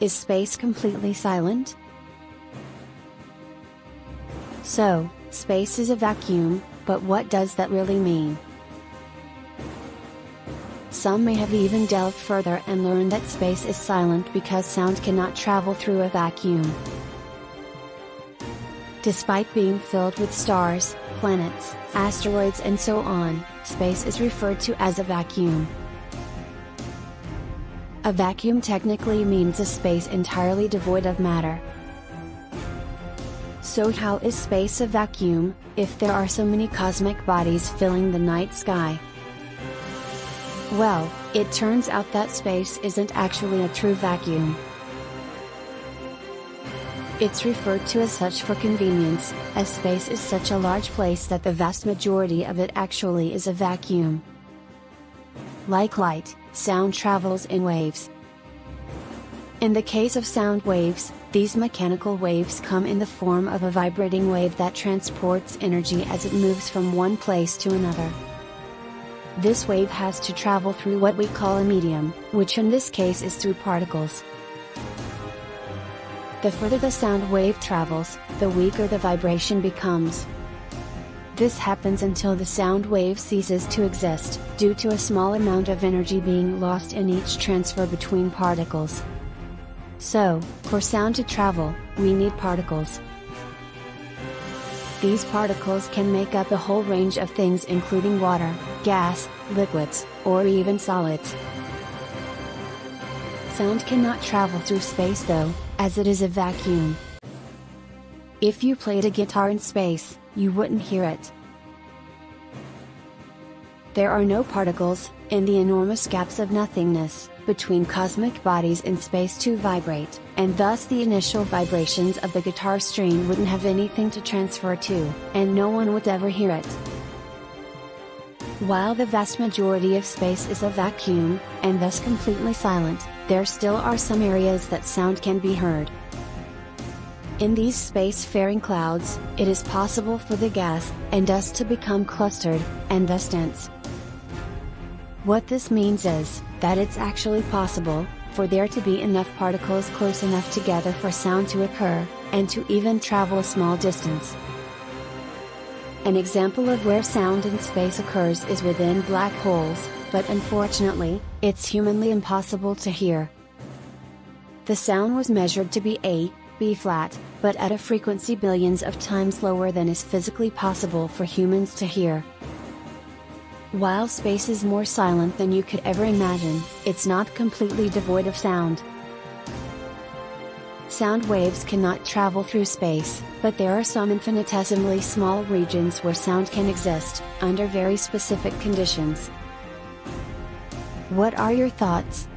is space completely silent? So, space is a vacuum, but what does that really mean? Some may have even delved further and learned that space is silent because sound cannot travel through a vacuum. Despite being filled with stars, planets, asteroids and so on, space is referred to as a vacuum. A vacuum technically means a space entirely devoid of matter. So how is space a vacuum, if there are so many cosmic bodies filling the night sky? Well, it turns out that space isn't actually a true vacuum. It's referred to as such for convenience, as space is such a large place that the vast majority of it actually is a vacuum. Like light, sound travels in waves. In the case of sound waves, these mechanical waves come in the form of a vibrating wave that transports energy as it moves from one place to another. This wave has to travel through what we call a medium, which in this case is through particles. The further the sound wave travels, the weaker the vibration becomes. This happens until the sound wave ceases to exist, due to a small amount of energy being lost in each transfer between particles. So, for sound to travel, we need particles. These particles can make up a whole range of things including water, gas, liquids, or even solids. Sound cannot travel through space though, as it is a vacuum. If you played a guitar in space, you wouldn't hear it. There are no particles, in the enormous gaps of nothingness, between cosmic bodies in space to vibrate, and thus the initial vibrations of the guitar string wouldn't have anything to transfer to, and no one would ever hear it. While the vast majority of space is a vacuum, and thus completely silent, there still are some areas that sound can be heard. In these space-faring clouds, it is possible for the gas, and dust to become clustered, and thus dense. What this means is, that it's actually possible, for there to be enough particles close enough together for sound to occur, and to even travel a small distance. An example of where sound in space occurs is within black holes, but unfortunately, it's humanly impossible to hear. The sound was measured to be A, B flat, but at a frequency billions of times lower than is physically possible for humans to hear. While space is more silent than you could ever imagine, it's not completely devoid of sound. Sound waves cannot travel through space, but there are some infinitesimally small regions where sound can exist, under very specific conditions. What are your thoughts?